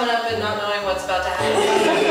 coming up and not knowing what's about to happen.